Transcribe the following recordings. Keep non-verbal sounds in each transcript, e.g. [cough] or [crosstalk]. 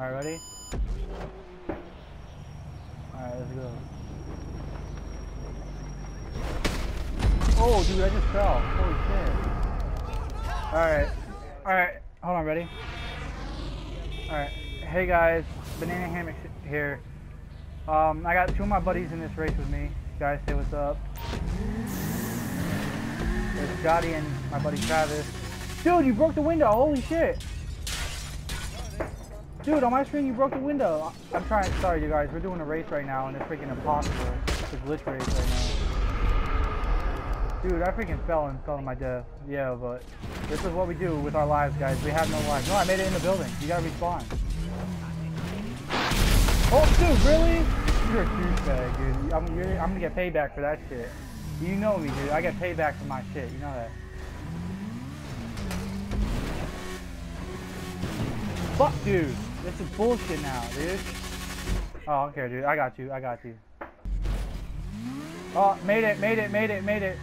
Alright, ready? Alright, let's go. Oh, dude, I just fell. Holy shit. Alright. Alright, hold on, ready? Alright. Hey guys, Banana Hammock here. Um, I got two of my buddies in this race with me. Guys, say what's up. There's Scotty and my buddy Travis. Dude, you broke the window. Holy shit. Dude, on my screen you broke the window. I'm trying. Sorry, you guys. We're doing a race right now, and it's freaking impossible. It's a glitch race right now. Dude, I freaking fell and fell to my death. Yeah, but this is what we do with our lives, guys. We have no lives. No, I made it in the building. You gotta respawn. Oh, dude, really? You're a douchebag, dude. I'm, I'm gonna get payback for that shit. You know me, dude. I get payback for my shit. You know that. Fuck, dude. This is bullshit now, dude. Oh, I dude. I got you. I got you. Oh, made it, made it, made it, made it.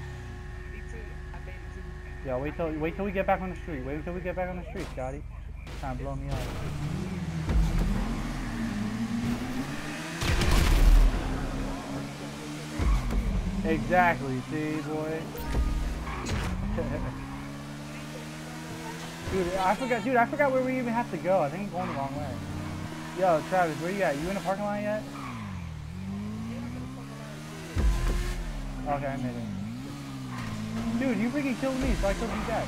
Yeah, wait till wait till we get back on the street. Wait until we get back on the street, Scotty. Trying to blow me up. Exactly, see, boy. [laughs] dude, I forgot. Dude, I forgot where we even have to go. I think I'm going the wrong way. Yo, Travis, where you at? You in the parking lot yet? Okay, I made it. Dude, you freaking killed me, so I killed you back.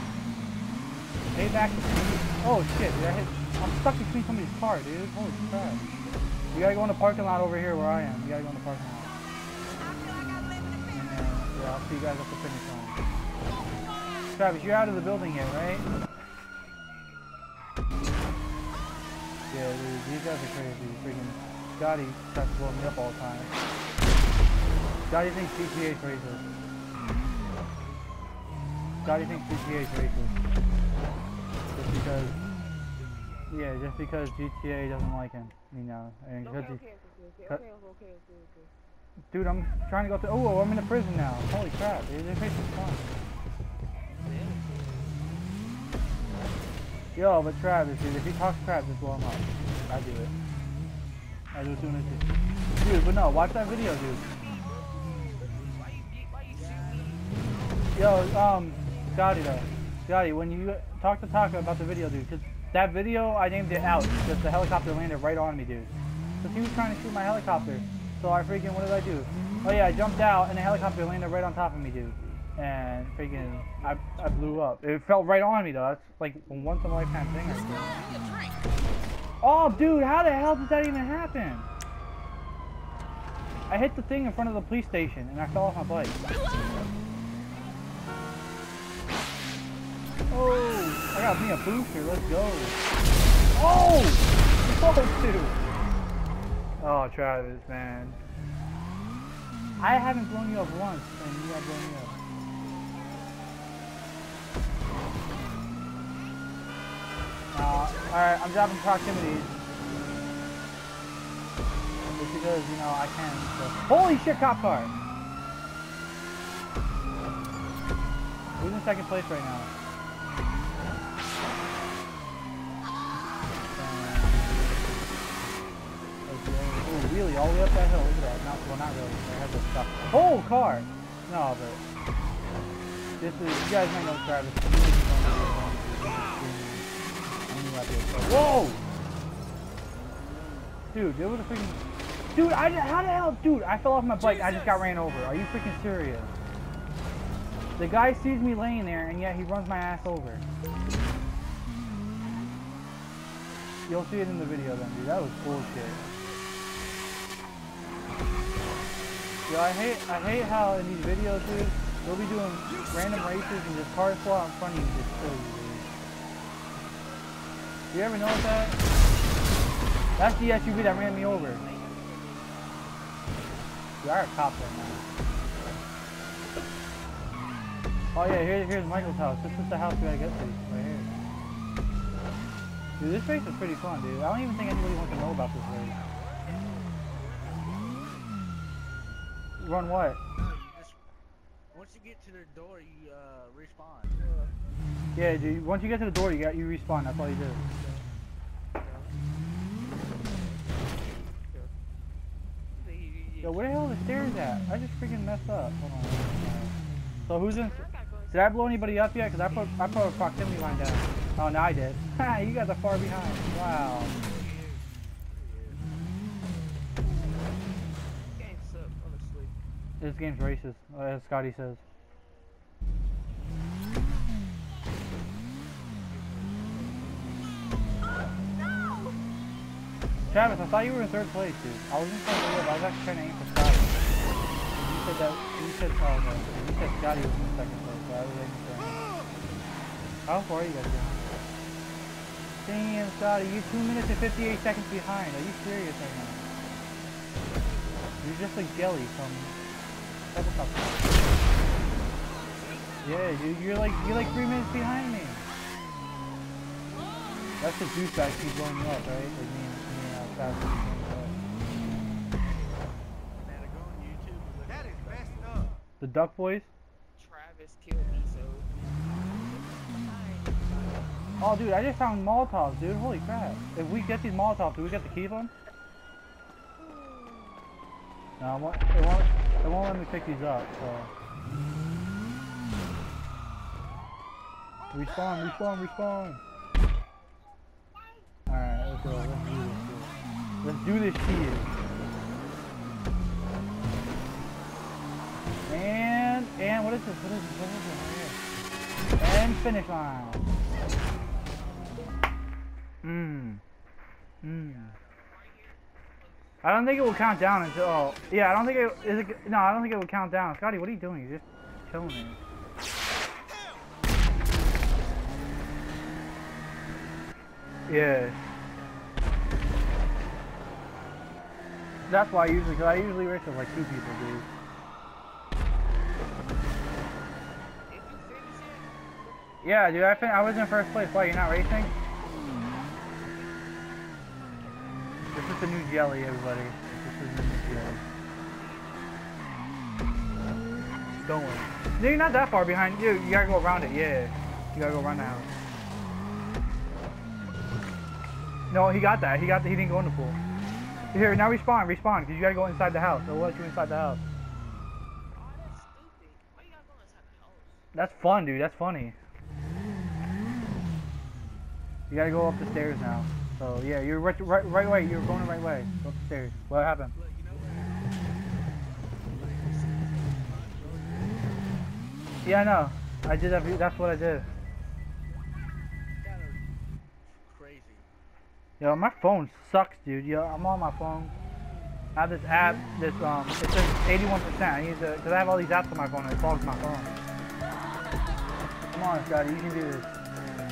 Pay back. Oh shit, dude, I hit. I'm stuck between somebody's car, dude. Holy crap. You gotta go in the parking lot over here where I am. You gotta go in the parking lot. Yeah, I'll see you guys at the finish line. Travis, you're out of the building yet, right? Yeah, dude, these guys are crazy. Freaking Scotty tries to blow me up all the time. Scotty thinks GTA is racist. Scotty thinks GTA is racist. Just because, yeah, just because GTA doesn't like him, you know, and because Okay, he, okay, okay, okay, okay, okay, okay, okay. dude, I'm trying to go to. Oh, I'm in a prison now. Holy crap, dude, this place is fun. Yo, but Travis, dude, if he talks crap, just blow him up. I do it. I do it as. Dude, but no, watch that video, dude. Yo, um, Scotty though. Scotty, when you talk to Taka about the video, dude, cause that video, I named it out, because the helicopter landed right on me, dude. Cause he was trying to shoot my helicopter. So I freaking, what did I do? Oh yeah, I jumped out, and the helicopter landed right on top of me, dude. And freaking, I, I blew up. It fell right on me, though. That's like a once in a lifetime thing. Oh, dude, how the hell did that even happen? I hit the thing in front of the police station, and I fell off my bike. Oh, I got me a booster. Let's go. Oh, oh, dude. Oh, Travis, man. I haven't blown you up once, and you have blown me up. Uh, alright, I'm dropping proximity. Just because, you know, I can. So. Holy shit, cop car! Who's in second place right now? Oh, really? All the way up that hill? Look at that. Not, well, not really. I had to stop. Whole car! No, but... This is... You guys might know Travis. Whoa! Dude, there was a freaking... Dude, I, just, how the hell... Dude, I fell off my bike. I just got ran over. Are you freaking serious? The guy sees me laying there, and yet he runs my ass over. You'll see it in the video then, dude. That was bullshit. Yo, I hate, I hate how in these videos, dude, they'll be doing random races and just pull out in front of you and just kill you, dude. You ever notice that? That's the SUV that ran me over. You are a cop right now. Oh yeah, here, here's Michael's house. This is the house we gotta get to, right here. Dude, this race is pretty fun, dude. I don't even think anybody wants to know about this race. Run what? Once you get to the door, you uh, respawn. Yeah, dude. Once you get to the door, you got you respawn. That's all you do. Yo, where the hell are the stairs at? I just freaking messed up. Hold on. So who's in? Did I blow anybody up yet? Cause I put I put a proximity line down. Oh no, I did. [laughs] you guys are far behind. Wow. This game's racist, as Scotty says. Travis, I thought you were in third place, dude. I was in third place. I was actually trying to aim for Scotty. You said that. You said. Oh, okay. You said Scotty was in second place, so I was aiming for him. How far are you guys going? Damn, Scotty, you're two minutes and 58 seconds behind. Are you serious right now? You're just like jelly from. Yeah, you, you're like you're like three minutes behind me. That's the juice douchebag keep blowing you up, right? Like me and me uh, Travis keep up. Man, I go on YouTube and look That at is stuff. messed up. The Duck Boys. Travis killed me, so. Oh, dude, I just found Molotovs, dude. Holy crap! If we get these Molotovs, do we get to keep them? No, it won't. It won't, let me pick these up. So. Respawn! Respawn! Respawn! All right, let's go. Let's do this shit. Let's. And and what is this? What is this? What is this right? And finish line. Mmm. Mmm. I don't think it will count down until. Oh, yeah, I don't think it. Is it? No, I don't think it will count down. Scotty, what are you doing? You're just killing me. Yeah. That's why I usually, cause I usually race with like two people, dude. Yeah, dude, I fin- I was in first place. Why, you're not racing? This is the new jelly, everybody. This is the new jelly. Don't worry. No, you're not that far behind. You, you gotta go around it, yeah. You gotta go around the house. No, he got that. He got. The, he didn't go in the pool. Here, now respawn, respawn, because you gotta go inside the house. It'll let you inside the house? That's fun, dude. That's funny. You gotta go up the stairs now. So yeah, you're right, right, right way. You're going the right way. Go up the stairs. What happened? Yeah, I know. I did that. That's what I did. Yo, my phone sucks, dude. Yo, I'm on my phone. I have this app. This um, it says 81%. I need to, cause I have all these apps on my phone. and It clogs my phone. Come on, Scotty, you can do this.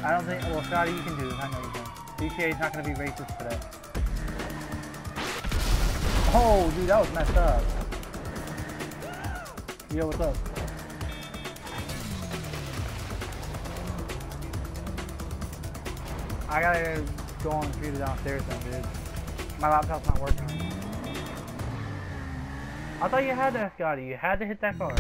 I don't think. Well, Scotty, you can do this. I know you can. GTA is not gonna be racist today. Oh, dude, that was messed up. Yo, what's up? I gotta go on feed it downstairs then, dude. My laptop's not working. I thought you had that, Scotty. You had to hit that car.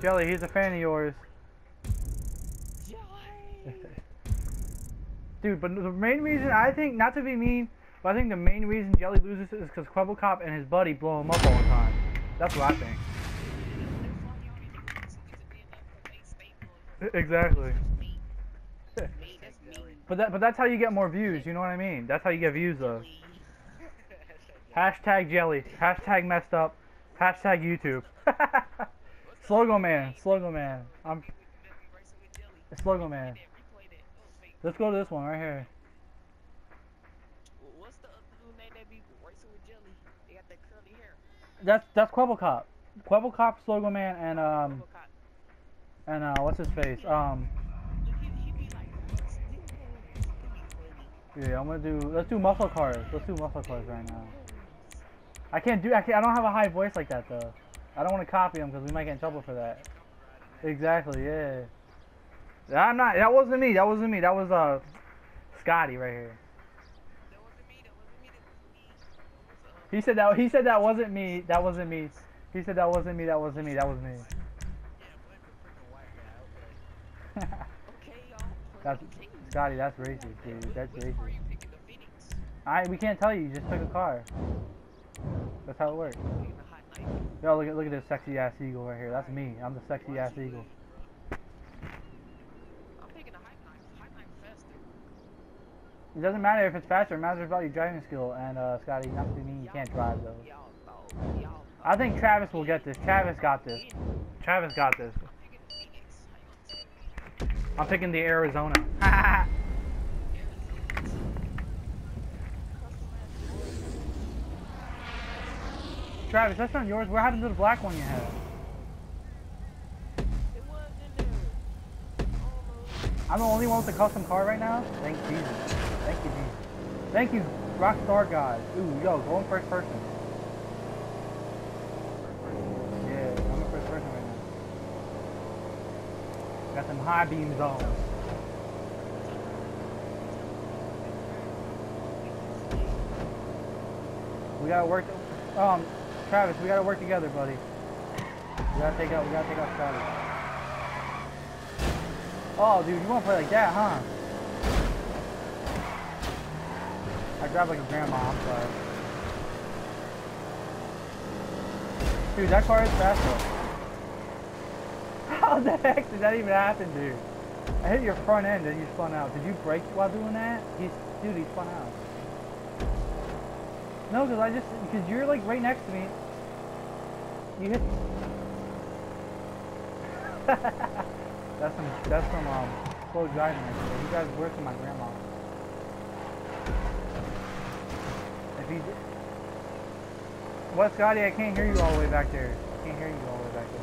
Jelly, [laughs] he's a fan of yours. Dude, but the main reason, I think, not to be mean, but I think the main reason Jelly loses is because Kwebbelkop and his buddy blow him up all the time. That's what I think. Exactly. But that, but that's how you get more views. You know what I mean? That's how you get views, though. Hashtag jelly. Hashtag messed up. Hashtag YouTube. [laughs] Slogoman. Slogo man. I'm Slogoman. Let's go to this one right here. What's the other name that be racing with Jelly? They got that curly hair. That's that's Kwebbelkop. Quebble Cop, Slogoman, and um and uh what's his face? Um He, he be like, "What's this?" He be funny. yeah, I'm gonna do. Let's do muscle cars. Let's do muscle cars right now. I can't do. I can't. I don't have a high voice like that though. I don't want to copy him because we might get in trouble for that. Exactly. Yeah. I'm not. That wasn't me. That wasn't me. That was uh Scotty right here. That wasn't me. That wasn't me. That was me. Was, uh, He said that. He said that wasn't me. That wasn't me. He said that wasn't me. That wasn't me. That was me. Yeah, blame the freaking white guy. Okay. Okay, that's Scotty. That's racist, dude. That's racist. you picking? The Phoenix? I we can't tell you. You just took a car. That's how it works. I'm taking the hot knife. Yo, look at look at this sexy ass eagle right here. That's me. I'm the sexy ass eagle. It doesn't matter if it's faster. It matters about your driving skill. And uh, Scotty, not to mean you can't drive though. I think Travis will get this. Travis got this. Travis got this. I'm picking the Arizona. [laughs] Travis, that's not yours. What happened to the black one you had? It was in there. Oh, I'm the only one with a custom car right now? Thank Jesus. Thank you, Jesus. Thank you, Rockstar God. Ooh, yo, go in first person. Yeah, I'm in first person right now. Got some high beams on. We gotta work. Um, Travis, we gotta work together, buddy. We gotta take out. We gotta take out Scotty. Oh, dude, you wanna play like that, huh? I drive like a grandma. I'm. Dude, that car is fast. [laughs] How the heck did that even happen, dude? I hit your front end and you spun out. Did you brake while doing that? He's, dude, he spun out. No, because I just, because you're like right next to me. You hit. [laughs] that's some, that's some um, slow driving. right there. You guys worse than my grandma. If he, what, Scotty? I can't hear you all the way back there. I can't hear you all the way back there.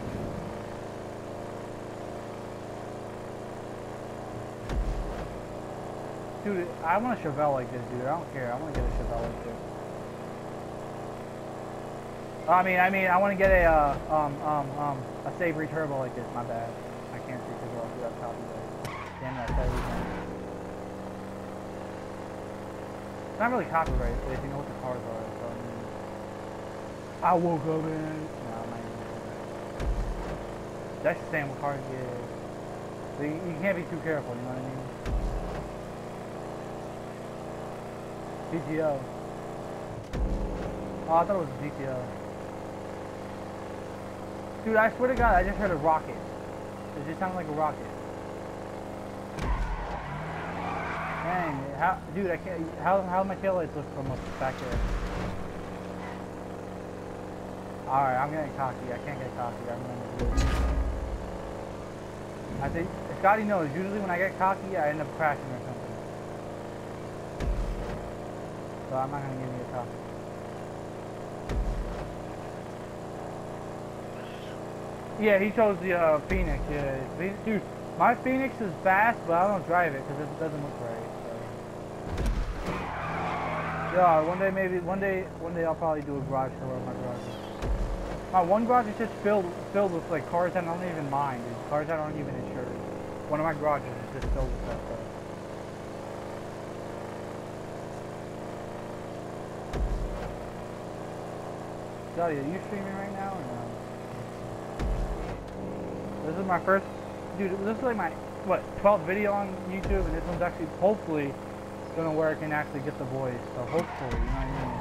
Dude, I want a Chevelle like this, dude. I don't care. I want to get a Chevelle like this. I mean, I mean, I want to get a uh, um um um a Sabre Turbo like this. My bad. I can't see because That. Damn everything. It's not really copyright, but if you know what the cars are. So, I, mean, I woke up in. No, I'm not even. That's the same cars it is. So you, you can't be too careful. You know what I mean? GTO. Oh, I thought it was GTO. Dude, I swear to God, I just heard a rocket. It just sounded like a rocket. Dang, how, dude, I can't. How how my taillights look from back there? All right, I'm getting cocky. I can't get cocky. I'm gonna do it. I think Scotty knows. Usually when I get cocky, I end up crashing or something. So I'm not gonna give you a cocky. Yeah, he chose the uh, Phoenix. Yeah, dude, my Phoenix is fast, but I don't drive it because it doesn't look right. Yeah, one day maybe, one day, one day I'll probably do a garage tour of my garage. My one garage is just filled, filled with like cars that I don't even mind, dude. Cars that I don't even insure. One of my garages is just filled with that stuff. Scotty, are you streaming right now or no? This is my first, dude. This is like my what 12th video on YouTube, and this one's actually hopefully gonna work and actually get the voice. So hopefully, you know what I mean.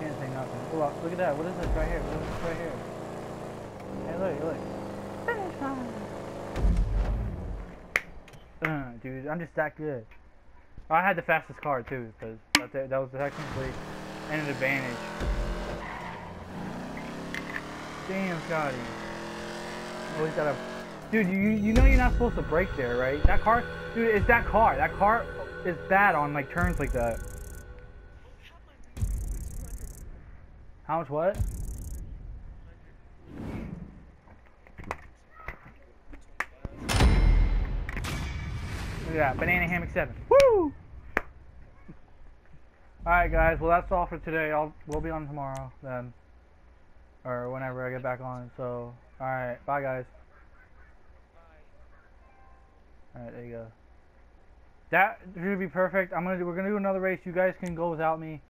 Can't say nothing. Look, look at that. What is this right here? What is this right here? Hey, look, look. Finish line. Uh, dude, I'm just that good. I had the fastest car too, because that, that was technically an advantage. Damn, Scotty. Always gotta. Dude, you you know you're not supposed to brake there, right? That car, dude, it's that car. That car is bad on like turns like that. How much what? Look at that, banana hammock seven. Woo! Alright guys, well that's all for today. I'll we'll be on tomorrow then. Or whenever I get back on. So alright, bye guys. Alright, there you go. That should be perfect. I'm gonna do we're gonna do another race. You guys can go without me.